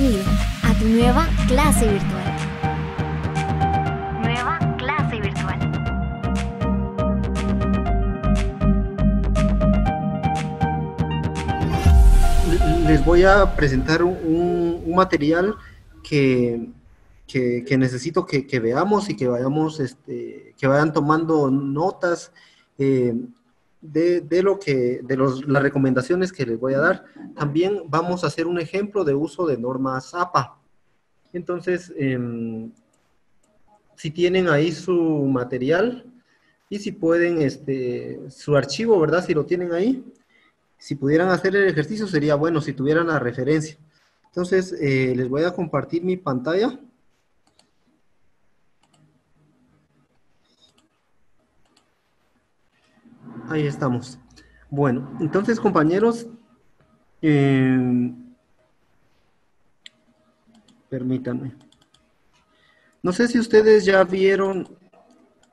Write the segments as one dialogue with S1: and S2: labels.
S1: Bienvenido a tu nueva clase virtual. Nueva clase virtual.
S2: Les voy a presentar un, un material que, que, que necesito que, que, veamos y que vayamos, este, que vayan tomando notas. Eh, de, de, lo que, de los, las recomendaciones que les voy a dar. También vamos a hacer un ejemplo de uso de normas APA. Entonces, eh, si tienen ahí su material y si pueden, este, su archivo, ¿verdad? Si lo tienen ahí, si pudieran hacer el ejercicio sería bueno si tuvieran la referencia. Entonces, eh, les voy a compartir mi pantalla. Ahí estamos. Bueno, entonces compañeros, eh, permítanme. No sé si ustedes ya vieron,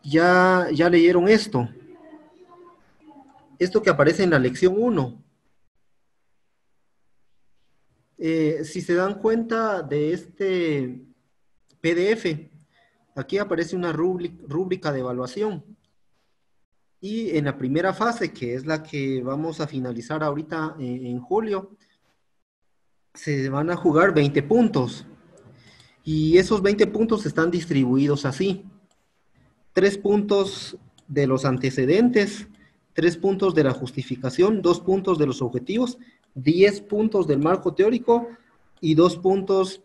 S2: ya, ya leyeron esto. Esto que aparece en la lección 1. Eh, si se dan cuenta de este PDF, aquí aparece una rúbrica de evaluación. Y en la primera fase, que es la que vamos a finalizar ahorita en, en julio, se van a jugar 20 puntos. Y esos 20 puntos están distribuidos así. Tres puntos de los antecedentes, tres puntos de la justificación, dos puntos de los objetivos, 10 puntos del marco teórico y dos puntos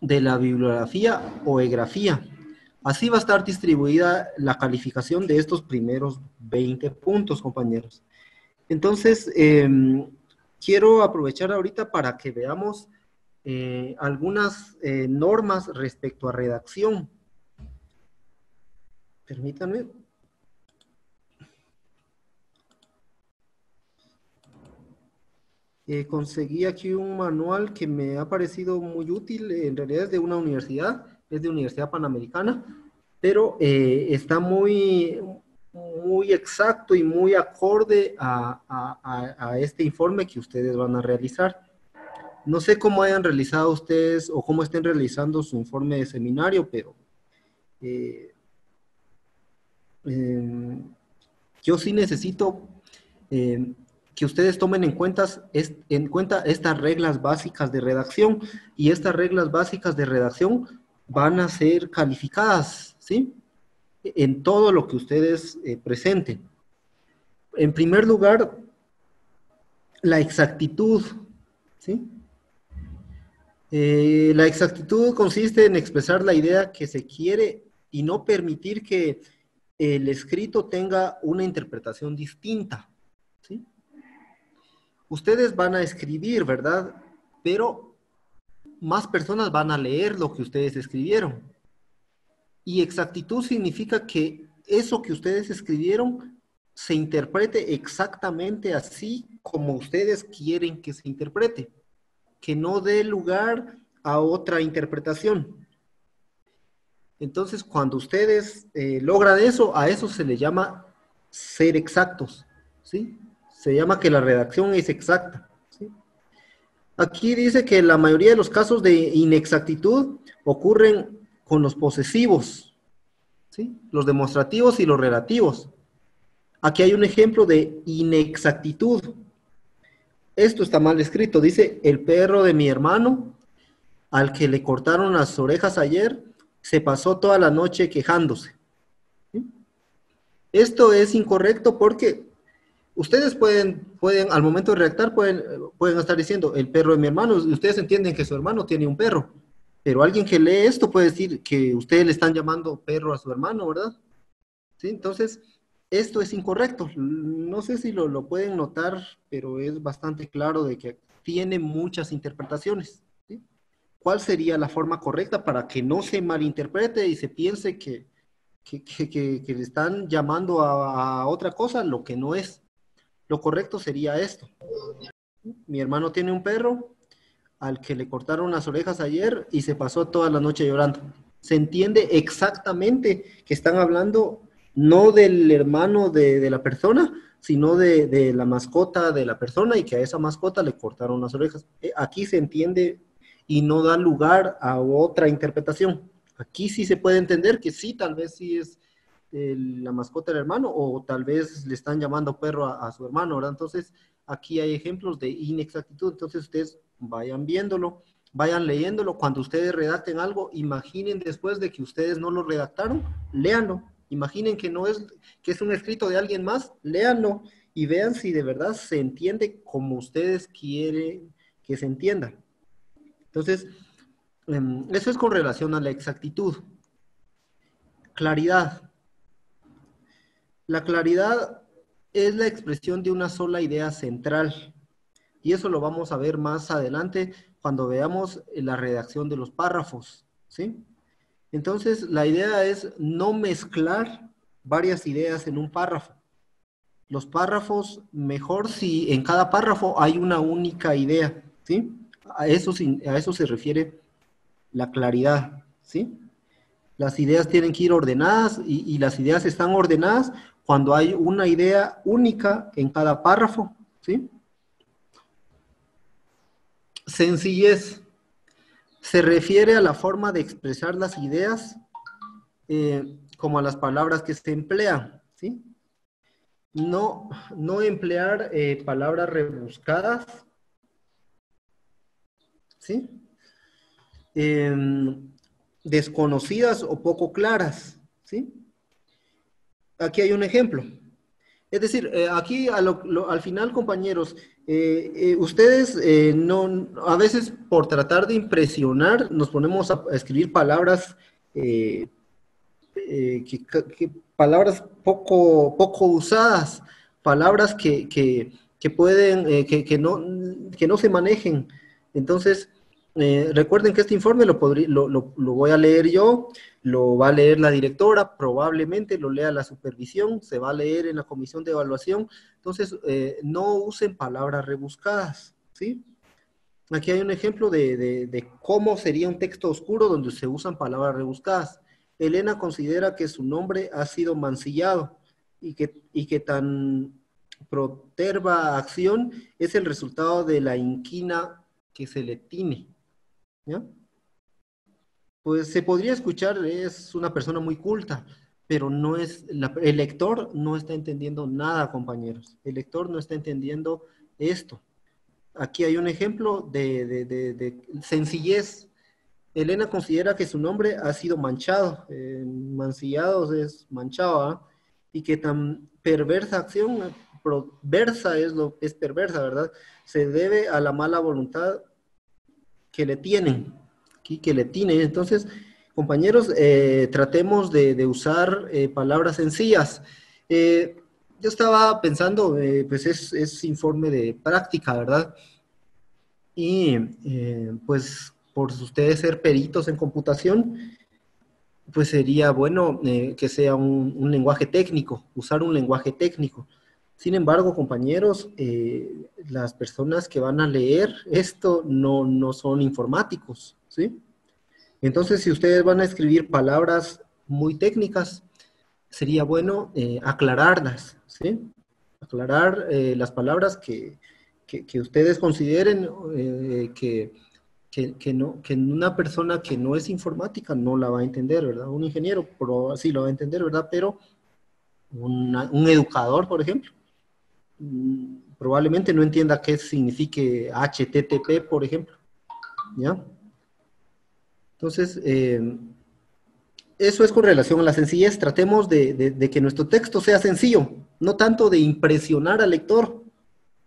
S2: de la bibliografía o egrafía. Así va a estar distribuida la calificación de estos primeros 20 puntos, compañeros. Entonces, eh, quiero aprovechar ahorita para que veamos eh, algunas eh, normas respecto a redacción. Permítanme. Eh, conseguí aquí un manual que me ha parecido muy útil, en realidad es de una universidad, es de Universidad Panamericana, pero eh, está muy, muy exacto y muy acorde a, a, a, este informe que ustedes van a realizar. No sé cómo hayan realizado ustedes o cómo estén realizando su informe de seminario, pero eh, eh, yo sí necesito eh, que ustedes tomen en cuenta, en cuenta estas reglas básicas de redacción y estas reglas básicas de redacción van a ser calificadas, ¿sí? En todo lo que ustedes eh, presenten. En primer lugar, la exactitud, ¿sí? Eh, la exactitud consiste en expresar la idea que se quiere y no permitir que el escrito tenga una interpretación distinta. ¿sí? Ustedes van a escribir, ¿verdad? Pero más personas van a leer lo que ustedes escribieron. Y exactitud significa que eso que ustedes escribieron se interprete exactamente así como ustedes quieren que se interprete que no dé lugar a otra interpretación. Entonces, cuando ustedes eh, logran eso, a eso se le llama ser exactos, ¿sí? Se llama que la redacción es exacta. Aquí dice que la mayoría de los casos de inexactitud ocurren con los posesivos, ¿sí? Los demostrativos y los relativos. Aquí hay un ejemplo de inexactitud. Esto está mal escrito. Dice, el perro de mi hermano, al que le cortaron las orejas ayer, se pasó toda la noche quejándose. Esto es incorrecto porque ustedes pueden, pueden al momento de redactar, pueden, pueden estar diciendo, el perro de mi hermano, ustedes entienden que su hermano tiene un perro, pero alguien que lee esto puede decir que ustedes le están llamando perro a su hermano, ¿verdad? ¿Sí? Entonces, esto es incorrecto. No sé si lo, lo, pueden notar, pero es bastante claro de que tiene muchas interpretaciones. ¿Cuál sería la forma correcta para que no se malinterprete y se piense que, que, que, le están llamando a, otra cosa lo que no es? Lo correcto sería esto. Mi hermano tiene un perro al que le cortaron las orejas ayer y se pasó toda la noche llorando. Se entiende exactamente que están hablando no del hermano de, la persona, sino de, de, la mascota de la persona y que a esa mascota le cortaron las orejas. Eh, aquí se entiende y no da lugar a otra interpretación. Aquí sí se puede entender que sí, tal vez sí es la mascota del hermano o tal vez le están llamando perro a, su hermano, ¿verdad? Entonces, aquí hay ejemplos de inexactitud, entonces ustedes vayan viéndolo, vayan leyéndolo, cuando ustedes redacten algo, imaginen después de que ustedes no lo redactaron, léanlo, imaginen que no es, que es un escrito de alguien más, léanlo y vean si de verdad se entiende como ustedes quieren que se entienda. Entonces, em, eso es con relación a la exactitud. Claridad. La claridad es la expresión de una sola idea central. Y eso lo vamos a ver más adelante cuando veamos la redacción de los párrafos. ¿sí? Entonces, la idea es no mezclar varias ideas en un párrafo. Los párrafos, mejor si en cada párrafo hay una única idea. ¿sí? A eso, se refiere la claridad. ¿sí? Las ideas tienen que ir ordenadas y las ideas están ordenadas cuando hay una idea única en cada párrafo, ¿sí? Sencillez se refiere a la forma de expresar las ideas eh, como a las palabras que se emplean, ¿sí? No, no emplear eh, palabras rebuscadas, ¿sí? Em, desconocidas o poco claras, ¿sí? Aquí hay un ejemplo. Es decir, eh, aquí al final, compañeros, eh, eh, ustedes no, a veces por tratar de impresionar, nos ponemos a, escribir palabras, palabras poco, poco usadas, palabras que, pueden, que, no, que no se manejen. Entonces, recuerden que este informe lo, lo, lo voy a leer yo lo va a leer la directora, probablemente lo lea la supervisión, se va a leer en la comisión de evaluación. Entonces, eh, no usen palabras rebuscadas, ¿sí? Aquí hay un ejemplo de, cómo sería un texto oscuro donde se usan palabras rebuscadas. Elena considera que su nombre ha sido mancillado y que, y que tan proterva acción es el resultado de la inquina que se le tiene. Pues se podría escuchar, es una persona muy culta, pero no es, el lector no está entendiendo nada, compañeros. El lector no está entendiendo esto. Aquí hay un ejemplo de, sencillez. Elena considera que su nombre ha sido manchado, eh, mancillados es manchado, ¿ah? y que tan perversa acción, perversa es, lo, es perversa, ¿verdad? Se debe a la mala voluntad que le tienen que le tiene. Entonces, compañeros, eh, tratemos de, usar eh, palabras sencillas. Eh, yo estaba pensando, pues es, informe de práctica, ¿verdad? Y pues por ustedes ser peritos en computación, pues sería bueno que sea un, lenguaje técnico, usar un lenguaje técnico. Sin embargo, compañeros, las personas que van a leer esto no, no son informáticos, ¿sí? Entonces, si ustedes van a escribir palabras muy técnicas, sería bueno eh, aclararlas, ¿sí? Aclarar eh, las palabras que, ustedes consideren eh, que, que, no, que una persona que no es informática no la va a entender, ¿verdad? Un ingeniero sí lo va a entender, ¿verdad? Pero un educador, por ejemplo, probablemente no entienda qué signifique HTTP, por ejemplo, ¿ya? Entonces, eh, eso es con relación a la sencillez. Tratemos de, que nuestro texto sea sencillo, no tanto de impresionar al lector.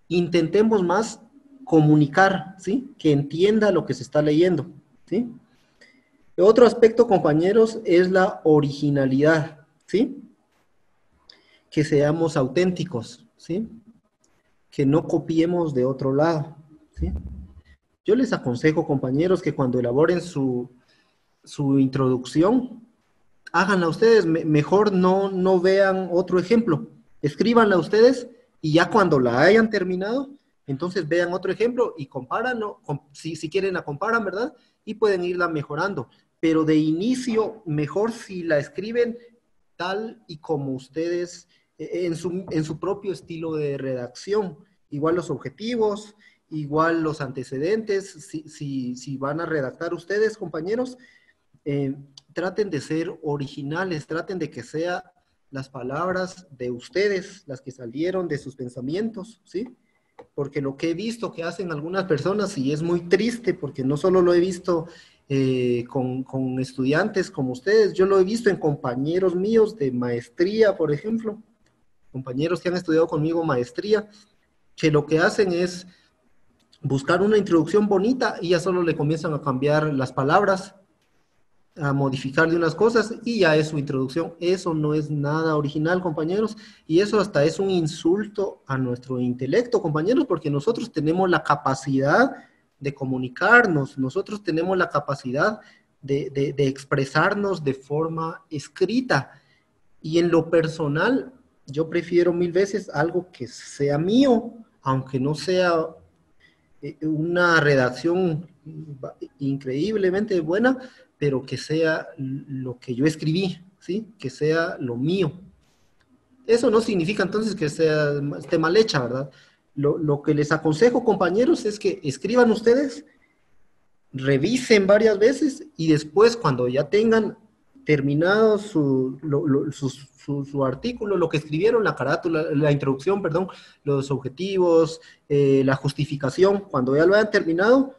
S2: Intentemos más comunicar, ¿sí? Que entienda lo que se está leyendo, ¿sí? Otro aspecto, compañeros, es la originalidad, ¿sí? Que seamos auténticos, ¿sí? Que no copiemos de otro lado. Yo les aconsejo, compañeros, que cuando elaboren su, su introducción, háganla ustedes, mejor no, no vean otro ejemplo, escríbanla ustedes y ya cuando la hayan terminado, entonces vean otro ejemplo y compáranlo, si, si quieren la comparan, ¿verdad? Y pueden irla mejorando. Pero de inicio, mejor si la escriben tal y como ustedes, e, en su, en su propio estilo de redacción. Igual los objetivos, igual los antecedentes, si, si, van a redactar ustedes, compañeros, eh, traten de ser originales, traten de que sea las palabras de ustedes, las que salieron de sus pensamientos, ¿sí? Porque lo que he visto que hacen algunas personas, y es muy triste, porque no solo lo he visto eh, con, con, estudiantes como ustedes, yo lo he visto en compañeros míos de maestría, por ejemplo, compañeros que han estudiado conmigo maestría, que lo que hacen es buscar una introducción bonita y ya solo le comienzan a cambiar las palabras, a modificar de unas cosas y ya es su introducción. Eso no es nada original, compañeros, y eso hasta es un insulto a nuestro intelecto, compañeros, porque nosotros tenemos la capacidad de comunicarnos, nosotros tenemos la capacidad de, de expresarnos de forma escrita. Y en lo personal, yo prefiero mil veces algo que sea mío, aunque no sea eh, una redacción increíblemente buena, pero que sea lo que yo escribí, ¿sí? Que sea lo mío. Eso no significa entonces que sea, esté mal hecha, ¿verdad? Lo, lo que les aconsejo, compañeros, es que escriban ustedes, revisen varias veces y después cuando ya tengan terminado su, su, artículo, lo que escribieron, la carátula, la introducción, perdón, los objetivos, eh, la justificación, cuando ya lo hayan terminado,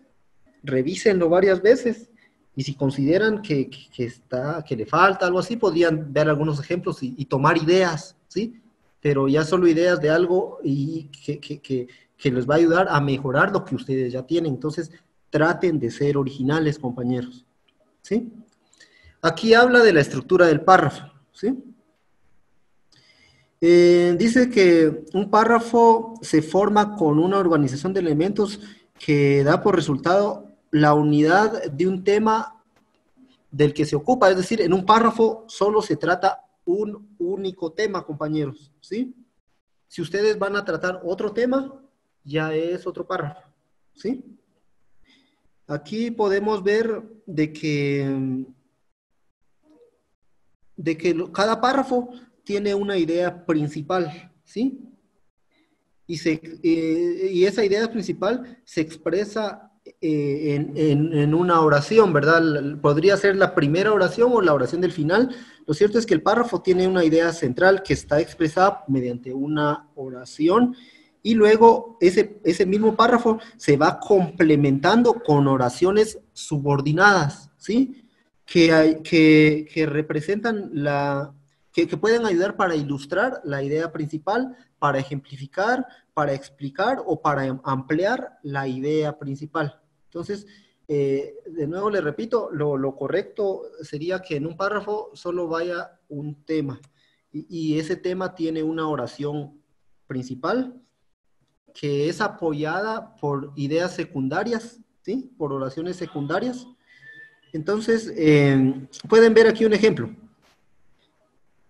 S2: revísenlo varias veces y si consideran que, está, que le falta algo así, podrían ver algunos ejemplos y, tomar ideas, ¿sí? Pero ya solo ideas de algo y que, que les va a ayudar a mejorar lo que ustedes ya tienen. Entonces, traten de ser originales, compañeros, ¿sí? Aquí habla de la estructura del párrafo, ¿sí? Eh, dice que un párrafo se forma con una organización de elementos que da por resultado la unidad de un tema del que se ocupa, es decir, en un párrafo solo se trata un único tema, compañeros, ¿sí? Si ustedes van a tratar otro tema, ya es otro párrafo, ¿sí? Aquí podemos ver de que, de que cada párrafo tiene una idea principal, ¿sí? Y, se, eh, y esa idea principal se expresa eh, en, en, una oración, ¿verdad? Podría ser la primera oración o la oración del final. Lo cierto es que el párrafo tiene una idea central que está expresada mediante una oración y luego ese, ese mismo párrafo se va complementando con oraciones subordinadas, ¿sí? Que, representan la, que, pueden ayudar para ilustrar la idea principal, para ejemplificar, para explicar o para ampliar la idea principal. Entonces, eh, de nuevo le repito, lo, correcto sería que en un párrafo solo vaya un tema y, ese tema tiene una oración principal que es apoyada por ideas secundarias, ¿sí? Por oraciones secundarias. Entonces, eh, pueden ver aquí un ejemplo.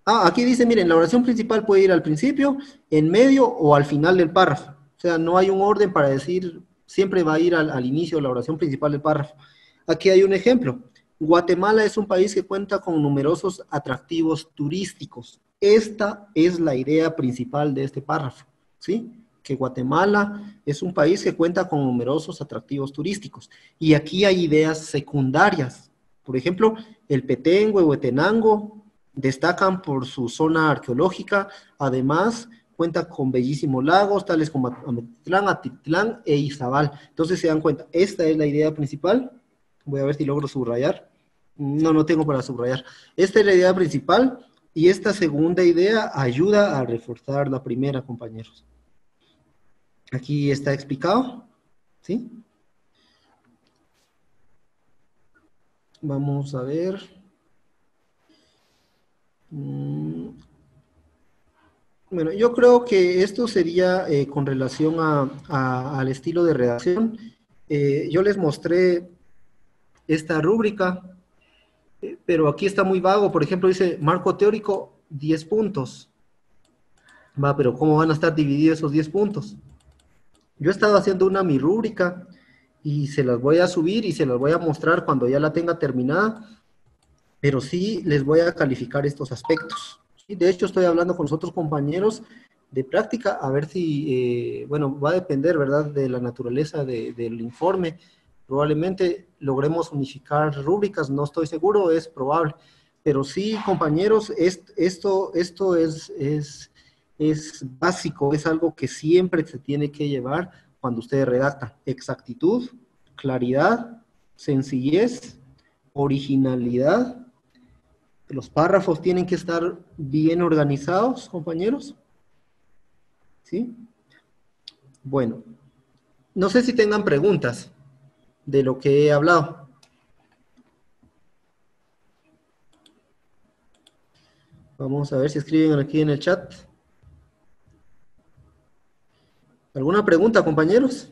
S2: Ah, aquí dice, miren, la oración principal puede ir al principio, en medio o al final del párrafo. O sea, no hay un orden para decir, siempre va a ir al, inicio la oración principal del párrafo. Aquí hay un ejemplo. Guatemala es un país que cuenta con numerosos atractivos turísticos. Esta es la idea principal de este párrafo, ¿sí? Que Guatemala es un país que cuenta con numerosos atractivos turísticos. Y aquí hay ideas secundarias. Por ejemplo, el Petengo, Huetenango, Destacan por su zona arqueológica, además cuenta con bellísimos lagos, tales como Ametitlán, Atitlán e Izabal. Entonces se dan cuenta, esta es la idea principal. Voy a ver si logro subrayar. No, no tengo para subrayar. Esta es la idea principal y esta segunda idea ayuda a reforzar la primera, compañeros. Aquí está explicado, ¿sí? Vamos a ver. Mm. Bueno, yo creo que esto sería eh, con relación al estilo de redacción. Eh, yo les mostré esta rúbrica, eh, pero aquí está muy vago. Por ejemplo, dice marco teórico 10 puntos. Va, pero ¿cómo van a estar divididos esos 10 puntos? Yo he estado haciendo una mi rúbrica y se las voy a subir y se las voy a mostrar cuando ya la tenga terminada pero sí les voy a calificar estos aspectos. De hecho, estoy hablando con los otros compañeros de práctica, a ver si, eh, bueno, va a depender, ¿verdad?, de la naturaleza del informe. Probablemente logremos unificar rúbricas, no estoy seguro, es probable. Pero sí, compañeros, esto, esto es, es, es básico, es algo que siempre se tiene que llevar cuando ustedes redactan. Exactitud, claridad, sencillez, originalidad. Los párrafos tienen que estar bien organizados, compañeros. ¿Sí? Bueno, no sé si tengan preguntas de lo que he hablado. Vamos a ver si escriben aquí en el chat. ¿Alguna pregunta, compañeros?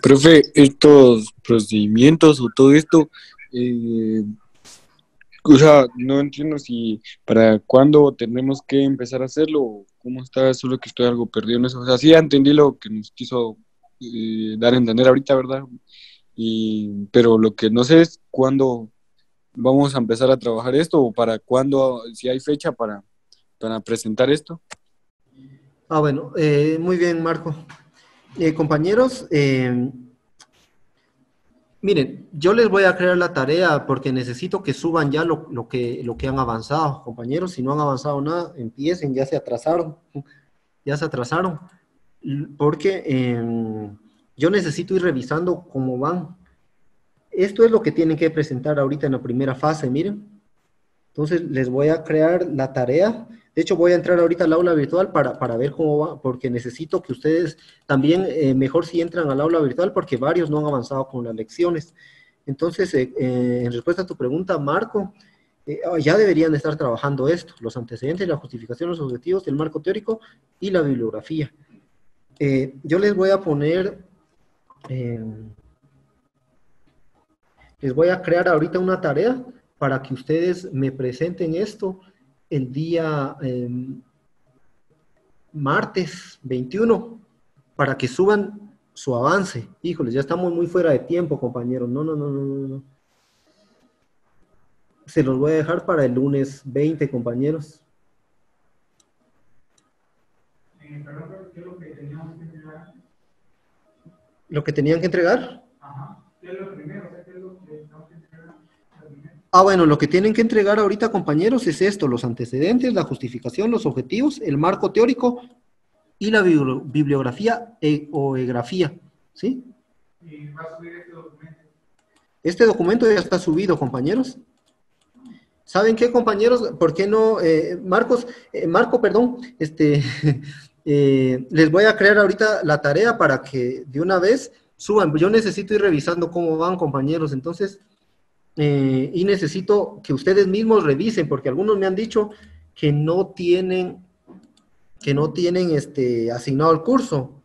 S3: Profe, estos procedimientos o todo esto, eh, o sea, no entiendo si para cuándo tenemos que empezar a hacerlo cómo está, solo que estoy algo perdido en eso. O sea, sí entendí lo que nos quiso eh, dar a entender ahorita, ¿verdad? Y, pero lo que no sé es cuándo vamos a empezar a trabajar esto o para cuándo, si hay fecha para, para presentar esto.
S2: Ah, bueno, eh, muy bien, Marco. Eh, compañeros, eh, miren, yo les voy a crear la tarea porque necesito que suban ya lo, lo, que, lo que han avanzado, compañeros. Si no han avanzado nada, empiecen, ya se atrasaron, ya se atrasaron. Porque em, yo necesito ir revisando cómo van. Esto es lo que tienen que presentar ahorita en la primera fase, miren. Entonces les voy a crear la tarea. De hecho, voy a entrar ahorita al aula virtual para, para ver cómo va, porque necesito que ustedes también, eh, mejor si entran al aula virtual, porque varios no han avanzado con las lecciones. Entonces, eh, eh, en respuesta a tu pregunta, Marco, ya deberían estar trabajando esto, los antecedentes, la justificación, los objetivos, el marco teórico y la bibliografía. yo les voy a poner les voy a crear ahorita una tarea para que ustedes me presenten esto el día em, martes 21, para que suban su avance. Híjoles, ya estamos muy fuera de tiempo, compañeros. No, no, no, no, no. Se los voy a dejar para el lunes 20, compañeros. ¿Lo que tenían que entregar? Ajá. ¿Qué es lo primero? Ah, bueno, lo que tienen que entregar ahorita, compañeros, es esto, los antecedentes, la justificación, los objetivos, el marco teórico y la bibliografía e, o egrafía, ¿sí? ¿Y va a subir este documento? Este documento ya está subido, compañeros. ¿Saben qué, compañeros? ¿Por qué no? Eh, Marcos, eh, Marco, perdón, este, eh, les voy a crear ahorita la tarea para que de una vez suban. Yo necesito ir revisando cómo van, compañeros. Entonces, eh, y necesito que ustedes mismos revisen, porque algunos me han dicho que no tienen, que no tienen este, asignado el curso.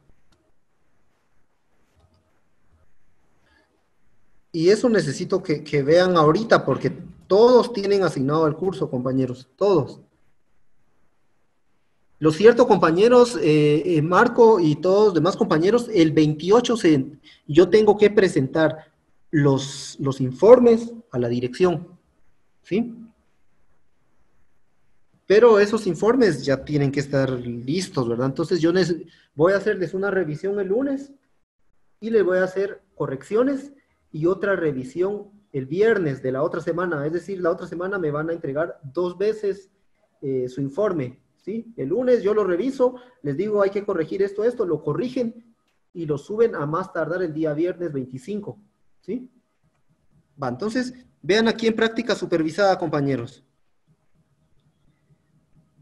S2: Y eso necesito que, vean ahorita, porque todos tienen asignado el curso, compañeros, todos. Lo cierto, compañeros, eh, eh, Marco y todos los demás compañeros, el 28 se, yo tengo que presentar los, los informes a la dirección, ¿sí? Pero esos informes ya tienen que estar listos, ¿verdad? Entonces yo voy a hacerles una revisión el lunes y les voy a hacer correcciones y otra revisión el viernes de la otra semana. Es decir, la otra semana me van a entregar dos veces eh, su informe, ¿sí? El lunes yo lo reviso, les digo hay que corregir esto, esto, lo corrigen y lo suben a más tardar el día viernes 25. ¿Sí? Va, entonces, vean aquí en práctica supervisada, compañeros.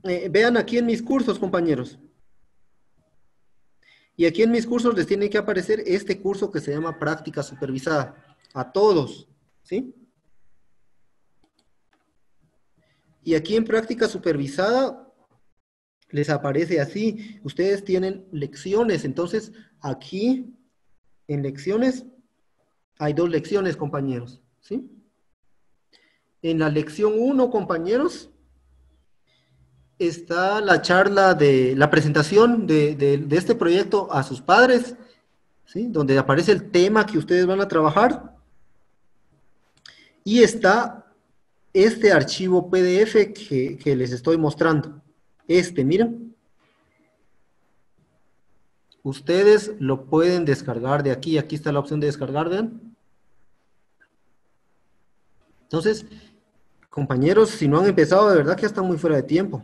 S2: Eh, vean aquí en mis cursos, compañeros. Y aquí en mis cursos les tiene que aparecer este curso que se llama práctica supervisada. A todos, ¿sí? Y aquí en práctica supervisada les aparece así. Ustedes tienen lecciones. Entonces, aquí en lecciones hay dos lecciones, compañeros, ¿sí? En la lección 1, compañeros, está la charla de la presentación de, este proyecto a sus padres, ¿sí? Donde aparece el tema que ustedes van a trabajar. Y está este archivo PDF que, que les estoy mostrando. Este, miren. Ustedes lo pueden descargar de aquí. Aquí está la opción de descargar, vean. Entonces, compañeros, si no han empezado, de verdad que ya están muy fuera de tiempo.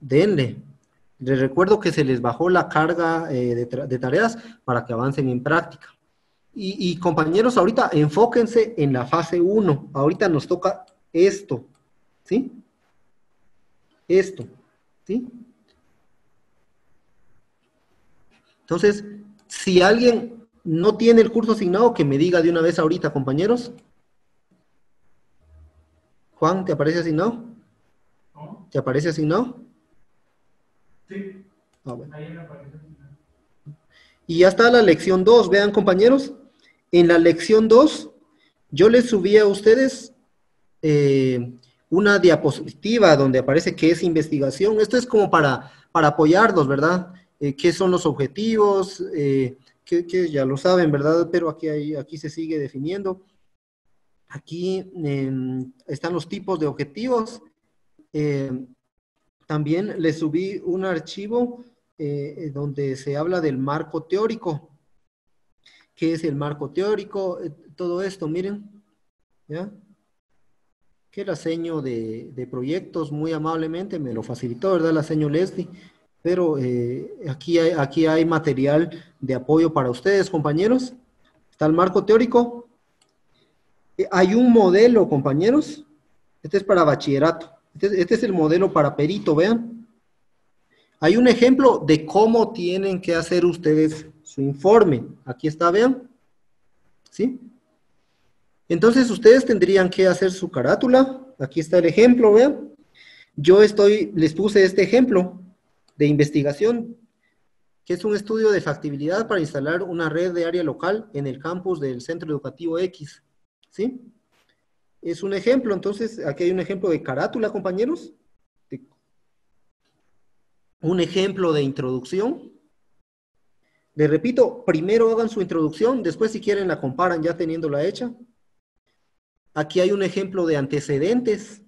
S2: Denle. Les recuerdo que se les bajó la carga eh, de, tareas para que avancen en práctica. Y, y, compañeros, ahorita enfóquense en la fase 1. Ahorita nos toca esto. ¿Sí? Esto. ¿Sí? Entonces, si alguien no tiene el curso asignado, que me diga de una vez ahorita, compañeros. Juan, ¿te aparece asignado?
S4: ¿No?
S2: ¿Te aparece asignado?
S4: Sí.
S2: Ah, bueno.
S4: Ahí me aparece.
S2: Y ya está la lección 2, vean compañeros. En la lección 2, yo les subí a ustedes eh, una diapositiva donde aparece que es investigación. Esto es como para, para apoyarlos, ¿verdad? Eh, ¿Qué son los objetivos? Eh, que, ya lo saben, ¿verdad? Pero aquí, aquí se sigue definiendo. Aquí eh, están los tipos de objetivos. también les subí un archivo eh, donde se habla del marco teórico. ¿Qué es el marco teórico? Eh, todo esto, miren, ¿ya? Que la seño de, de, proyectos muy amablemente me lo facilitó, ¿verdad? La seño Leslie. Pero eh, aquí, hay, aquí hay material de apoyo para ustedes, compañeros. Está el marco teórico. Eh, hay un modelo, compañeros. Este es para bachillerato. Este, este es el modelo para perito, vean. Hay un ejemplo de cómo tienen que hacer ustedes su informe. Aquí está, vean. ¿Sí? Entonces ustedes tendrían que hacer su carátula. Aquí está el ejemplo, vean. Yo estoy, les puse este ejemplo de investigación, que es un estudio de factibilidad para instalar una red de área local en el campus del Centro Educativo X. ¿Sí? Es un ejemplo, entonces, aquí hay un ejemplo de carátula, compañeros un ejemplo de introducción. Les repito, primero hagan su introducción, después si quieren la comparan ya teniéndola hecha. Aquí hay un ejemplo de antecedentes,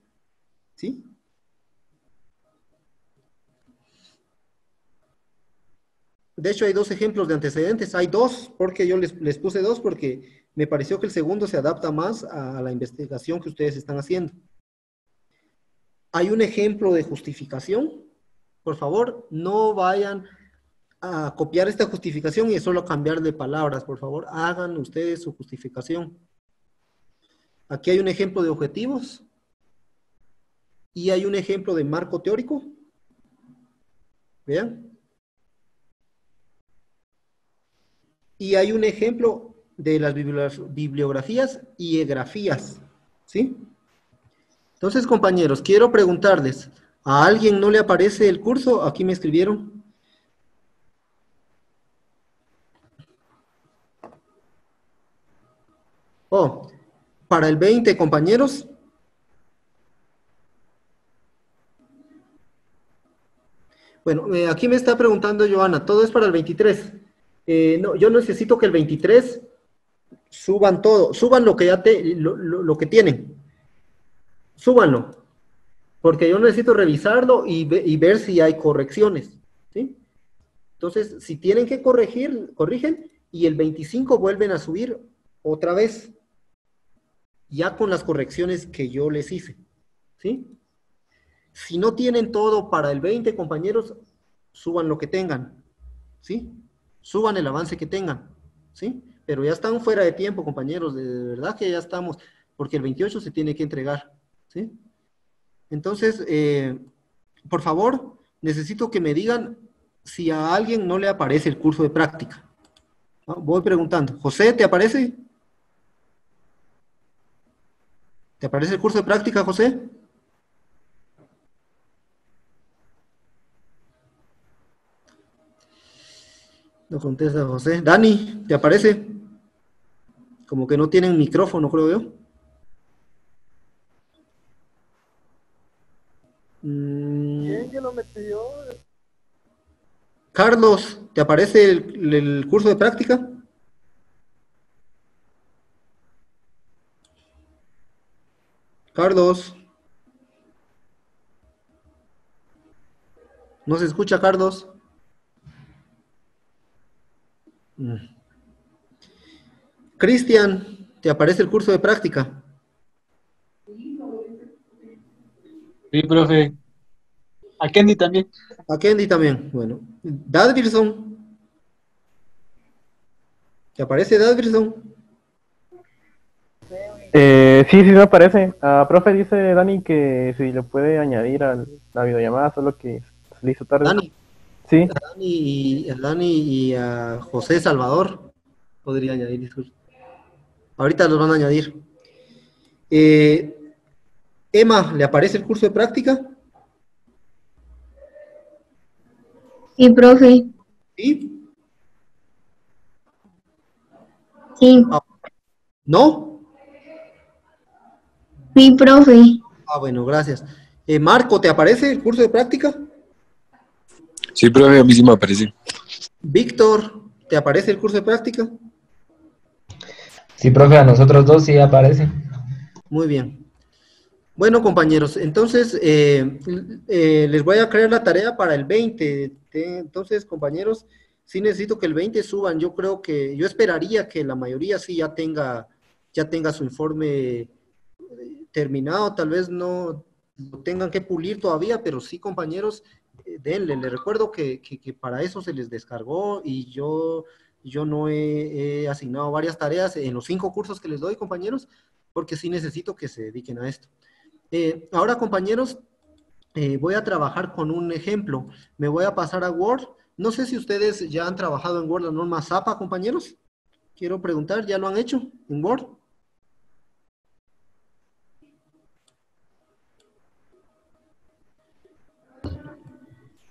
S2: ¿sí? De hecho, hay dos ejemplos de antecedentes. Hay dos, porque yo les, puse dos, porque me pareció que el segundo se adapta más a la investigación que ustedes están haciendo. Hay un ejemplo de justificación, por favor, no vayan a copiar esta justificación y solo cambiar de palabras, por favor, hagan ustedes su justificación. Aquí hay un ejemplo de objetivos y hay un ejemplo de marco teórico. Vean. Y hay un ejemplo de las bibliografías y grafías. ¿Sí? Entonces, compañeros, quiero preguntarles, ¿A alguien no le aparece el curso? Aquí me escribieron. Oh, para el 20, compañeros. Bueno, eh, aquí me está preguntando Joana, todo es para el 23. Eh, no, yo necesito que el 23 suban todo, suban lo que ya te, lo, lo, que tienen. Súbanlo porque yo necesito revisarlo y, y, ver si hay correcciones, ¿sí? Entonces, si tienen que corregir, corrigen, y el 25 vuelven a subir otra vez, ya con las correcciones que yo les hice, ¿sí? Si no tienen todo para el 20, compañeros, suban lo que tengan, ¿sí? Suban el avance que tengan, ¿sí? Pero ya están fuera de tiempo, compañeros, de verdad que ya estamos, porque el 28 se tiene que entregar, ¿sí? Entonces, eh, por favor, necesito que me digan si a alguien no le aparece el curso de práctica. Voy preguntando. José, ¿te aparece? ¿Te aparece el curso de práctica, José? No contesta José. Dani, ¿te aparece? Como que no tienen micrófono, creo yo. Mm.
S5: ¿Quién que lo metió?
S2: Carlos, ¿te aparece el curso de práctica? Carlos. ¿No se escucha, Carlos? Mm. Cristian, ¿te aparece el curso de práctica?
S6: Sí, profe. A Kenny también.
S2: A Kendy también. Bueno, Dadvirson. ¿Te aparece Dadvirson?
S5: Eh, sí, sí me aparece. Ah, profe, dice Dani que si le puede añadir a la videollamada, solo que se le hizo tarde.
S2: Dani.
S5: Sí,
S2: A Dani y, a Dani y a José Salvador podría añadir. disculpe. Ahorita los van a añadir. Eh, Emma, ¿le aparece el curso de práctica?
S7: Sí, profe.
S2: ¿Sí?
S7: Sí,
S2: ¿No?
S7: sí, profe.
S2: Ah, bueno, gracias. Eh, Marco, ¿te aparece el curso de práctica?
S3: Sí, profe, a mí sí me aparece.
S2: Víctor, ¿te aparece el curso de práctica?
S8: Sí, profe, a nosotros dos sí aparece.
S2: Muy bien. Bueno, compañeros, entonces eh, eh, les voy a crear la tarea para el 20. Te- Entonces, compañeros, sí necesito que el 20 suban. Yo creo que, yo esperaría que la mayoría sí ya tenga, ya tenga su informe eh, terminado. Tal vez no lo tengan que pulir todavía, pero sí, compañeros, denle. Les recuerdo que, para eso se les descargó y yo, yo no he, he asignado varias tareas en los cinco cursos que les doy, compañeros, porque sí necesito que se dediquen a esto. Eh, ahora, compañeros, eh, voy a trabajar con un ejemplo. Me voy a pasar a Word. No sé si ustedes ya han trabajado en Word la norma ZAPA, compañeros. Quiero preguntar, ¿ya lo han hecho en Word?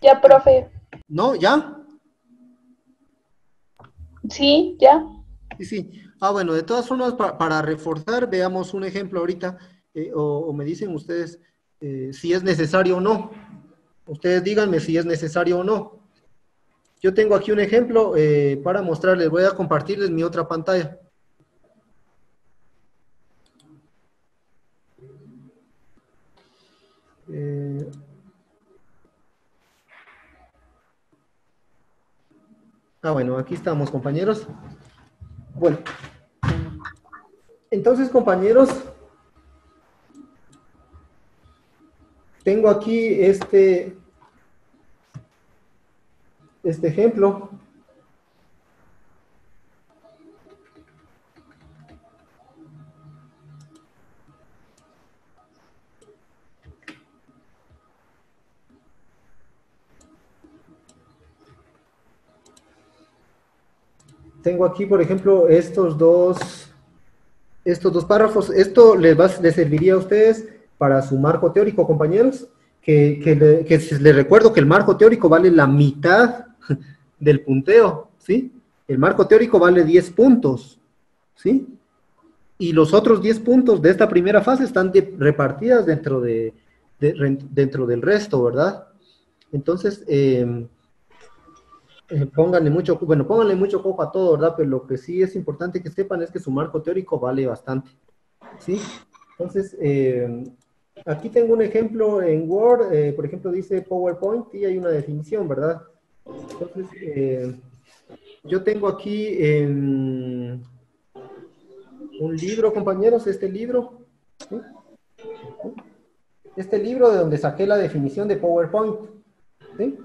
S9: Ya, profe.
S2: ¿No? ¿Ya?
S9: Sí, ya.
S2: Sí, sí. Ah, bueno, de todas formas, pa- para reforzar, veamos un ejemplo ahorita, eh, o, o me dicen ustedes eh, si es necesario o no. Ustedes díganme si es necesario o no. Yo tengo aquí un ejemplo eh, para mostrarles, voy a compartirles mi otra pantalla. Eh, Ah, bueno, aquí estamos, compañeros. Bueno, entonces, compañeros, tengo aquí este, este ejemplo. Tengo aquí, por ejemplo, estos dos, estos dos párrafos. Esto les, va, les serviría a ustedes para su marco teórico, compañeros. Que, que, les recuerdo que el marco teórico vale la mitad del punteo, ¿sí? El marco teórico vale 10 puntos, ¿sí? Y los otros 10 puntos de esta primera fase están de- repartidas dentro, de, dentro del resto, ¿verdad? Entonces, eh, eh, pónganle mucho, bueno, pónganle mucho cojo a todo, ¿verdad? Pero lo que sí es importante que sepan es que su marco teórico vale bastante, ¿sí? Entonces, eh, aquí tengo un ejemplo en Word, eh, por ejemplo, dice PowerPoint y hay una definición, ¿verdad? Entonces, yo tengo aquí en un libro, compañeros, este libro. Este libro de donde saqué la definición de PowerPoint, ¿sí?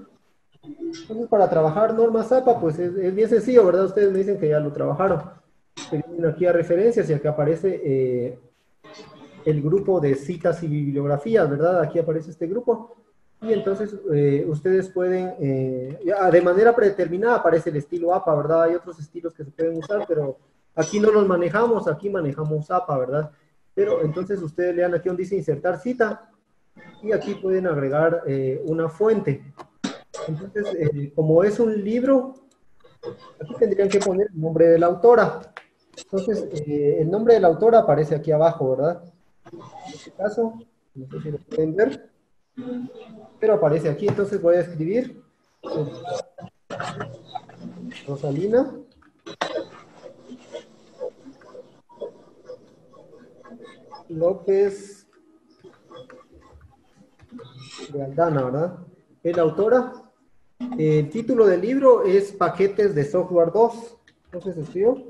S2: Para trabajar norma ZAPA, pues es, es bien sencillo, ¿verdad? Ustedes me dicen que ya lo trabajaron. Vienen aquí a referencias y acá aparece eh, el grupo de citas y bibliografías, ¿verdad? Aquí aparece este grupo. Y entonces eh, ustedes pueden, eh, ya de manera predeterminada aparece el estilo APA, ¿verdad? Hay otros estilos que se pueden usar, pero aquí no los manejamos, aquí manejamos APA, ¿verdad? Pero entonces ustedes lean aquí donde dice insertar cita y aquí pueden agregar eh, una fuente. Entonces, eh, como es un libro, aquí tendrían que poner el nombre de la autora. Entonces, eh, el nombre de la autora aparece aquí abajo, ¿verdad? En este caso, no sé si lo pueden ver, pero aparece aquí, entonces voy a escribir Rosalina. López de Aldana, ¿verdad? Es la autora El título del libro es Paquetes de Software 2. Entonces escribo.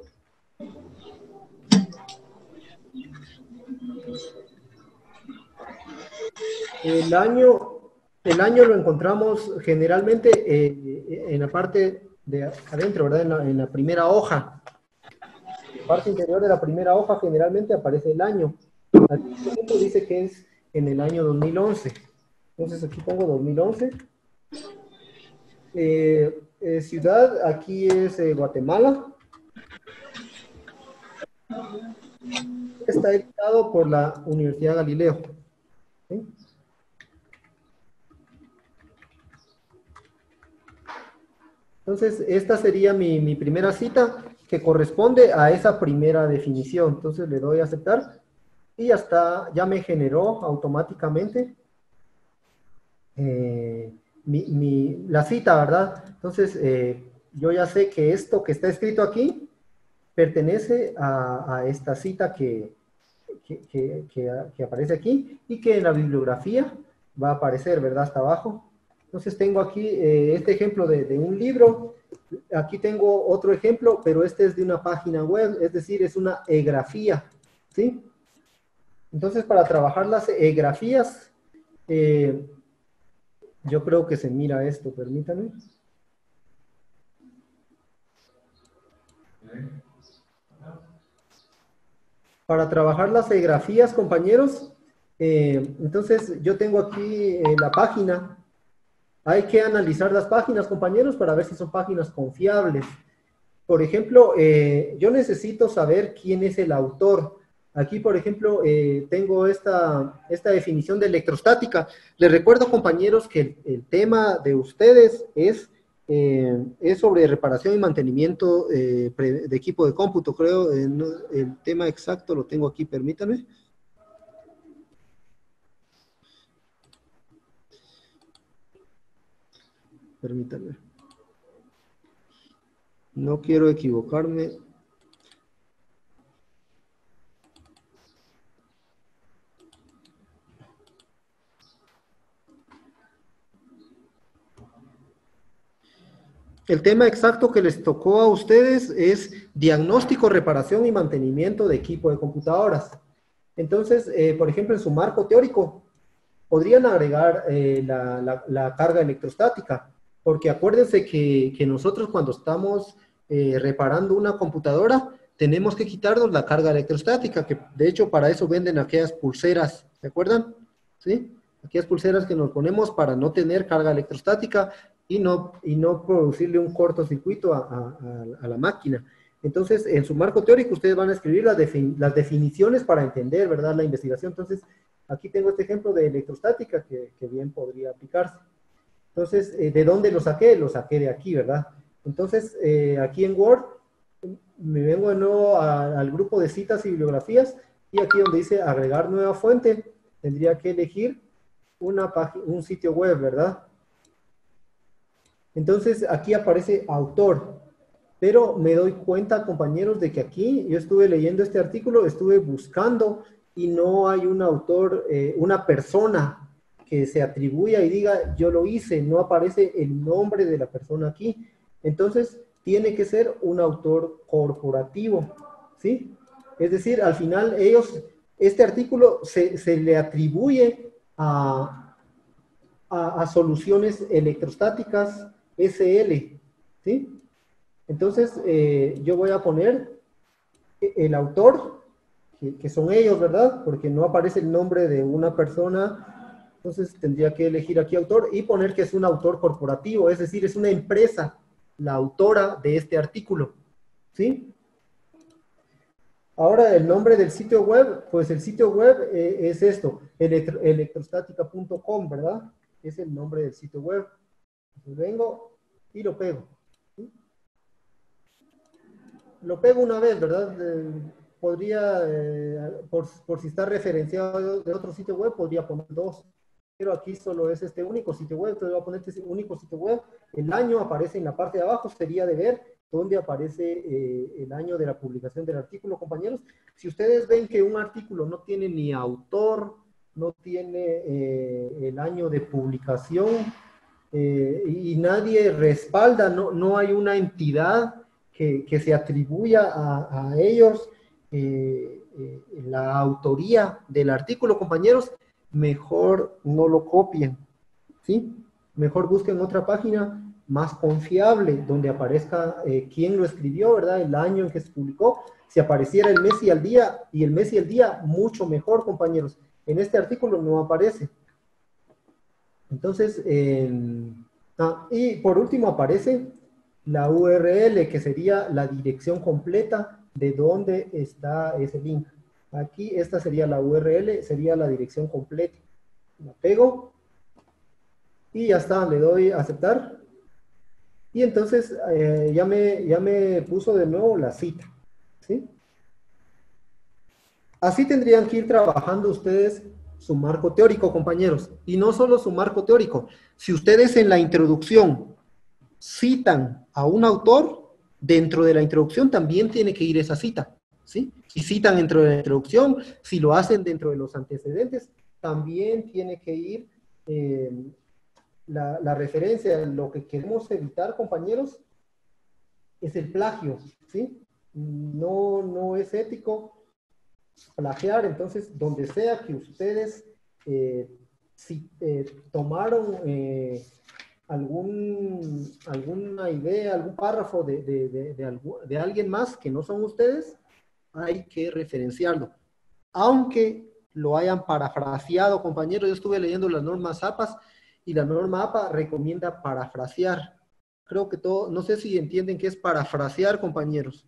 S2: El año, el año lo encontramos generalmente eh, en la parte de adentro, ¿verdad? En la, en la primera hoja. En la parte interior de la primera hoja generalmente aparece el año. Aquí dice que es en el año 2011. Entonces aquí pongo 2011. Eh, eh, ciudad, aquí es eh, Guatemala. Está editado por la Universidad Galileo. Entonces, esta sería mi, mi, primera cita que corresponde a esa primera definición. Entonces, le doy a aceptar y ya está, ya me generó automáticamente mi, la cita, ¿verdad? Entonces, eh, yo ya sé que esto que está escrito aquí pertenece a, esta cita que, que, que, aparece aquí y que en la bibliografía va a aparecer, ¿verdad? Hasta abajo. Entonces tengo aquí eh, este ejemplo de, de, un libro. Aquí tengo otro ejemplo, pero este es de una página web, es decir, es una e-grafía, ¿sí? Entonces, para trabajar las e-grafías, eh, yo creo que se mira esto, permítanme. Para trabajar las grafías, compañeros, eh, entonces yo tengo aquí eh, la página. Hay que analizar las páginas, compañeros, para ver si son páginas confiables. Por ejemplo, eh, yo necesito saber quién es el autor. Aquí, por ejemplo, eh, tengo esta, esta definición de electrostática. Les recuerdo, compañeros, que el, tema de ustedes es, eh, es sobre reparación y mantenimiento eh, de equipo de cómputo. Creo no, el tema exacto lo tengo aquí, permítanme. Permítanme. No quiero equivocarme. El tema exacto que les tocó a ustedes es diagnóstico, reparación y mantenimiento de equipo de computadoras. Entonces, eh, por ejemplo, en su marco teórico, podrían agregar eh, la, carga electrostática, porque acuérdense que, que nosotros cuando estamos eh, reparando una computadora, tenemos que quitarnos la carga electrostática, que de hecho para eso venden aquellas pulseras, ¿se acuerdan? ¿Sí? Aquellas pulseras que nos ponemos para no tener carga electrostática y no, y no producirle un cortocircuito a, la máquina. Entonces, en su marco teórico, ustedes van a escribir las, definiciones para entender, ¿verdad?, la investigación. Entonces, aquí tengo este ejemplo de electrostática que, que bien podría aplicarse. Entonces, eh, ¿de dónde lo saqué? Lo saqué de aquí, ¿verdad? Entonces, eh, aquí en Word, me vengo de nuevo a, al grupo de citas y bibliografías, y aquí donde dice agregar nueva fuente, tendría que elegir una un sitio web, ¿verdad? Entonces aquí aparece autor, pero me doy cuenta, compañeros, de que aquí yo estuve leyendo este artículo, estuve buscando y no hay un autor, eh, una persona que se atribuya y diga yo lo hice, no aparece el nombre de la persona aquí. Entonces tiene que ser un autor corporativo, ¿sí? Es decir, al final ellos, este artículo se, se le atribuye a, a, a soluciones electrostáticas, SL, ¿sí? Entonces, eh, yo voy a poner el autor, que, que, son ellos, ¿verdad? Porque no aparece el nombre de una persona, entonces tendría que elegir aquí autor y poner que es un autor corporativo, es decir, es una empresa, la autora de este artículo, ¿sí? Ahora, el nombre del sitio web, pues el sitio web eh, es esto, electro, electrostática.com, ¿verdad? Es el nombre del sitio web. Vengo y lo pego. Lo pego una vez, ¿verdad? Eh, podría, eh, por, por, si está referenciado de otro sitio web, podría poner dos. Pero aquí solo es este único sitio web, entonces voy a poner este único sitio web. El año aparece en la parte de abajo, sería de ver dónde aparece eh, el año de la publicación del artículo, compañeros. Si ustedes ven que un artículo no tiene ni autor, no tiene el año de publicación, eh, y, nadie respalda, no, no hay una entidad que, que se atribuya a, ellos eh, eh, la autoría del artículo, compañeros, mejor no lo copien, ¿sí? Mejor busquen otra página más confiable, donde aparezca quién lo escribió, ¿verdad? El año en que se publicó. Si apareciera el mes y el día, y el mes y el día, mucho mejor, compañeros. En este artículo no aparece. Entonces, y por último aparece la URL, que sería la dirección completa de dónde está ese link. Aquí, esta sería la URL, sería la dirección completa. La pego y ya está, le doy a aceptar. Y entonces eh, ya, me, ya me puso de nuevo la cita. ¿sí? Así tendrían que ir trabajando ustedes su marco teórico, compañeros. Y no solo su marco teórico. Si ustedes en la introducción citan a un autor, dentro de la introducción también tiene que ir esa cita. ¿sí? Si citan dentro de la introducción, si lo hacen dentro de los antecedentes, también tiene que ir eh, la, la, referencia. Lo que queremos evitar, compañeros, es el plagio. ¿sí? No, no es ético plagiar, entonces, donde sea que ustedes eh, si, eh, tomaron eh, algún, alguna idea, algún párrafo de, de, de, de, alguien más que no son ustedes, hay que referenciarlo. Aunque lo hayan parafraseado, compañeros, yo estuve leyendo las normas APAS y la norma APA recomienda parafrasear. Creo que todo, no sé si entienden qué es parafrasear, compañeros.